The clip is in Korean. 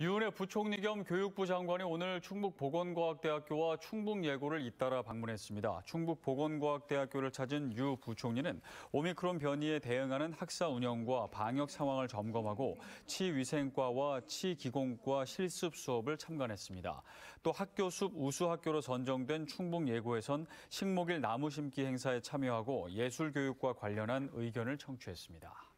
유은혜 부총리 겸 교육부 장관이 오늘 충북보건과학대학교와 충북예고를 잇따라 방문했습니다. 충북보건과학대학교를 찾은 유 부총리는 오미크론 변이에 대응하는 학사 운영과 방역 상황을 점검하고 치위생과와 치기공과 실습 수업을 참관했습니다. 또 학교 숲 우수학교로 선정된 충북예고에선 식목일 나무 심기 행사에 참여하고 예술교육과 관련한 의견을 청취했습니다.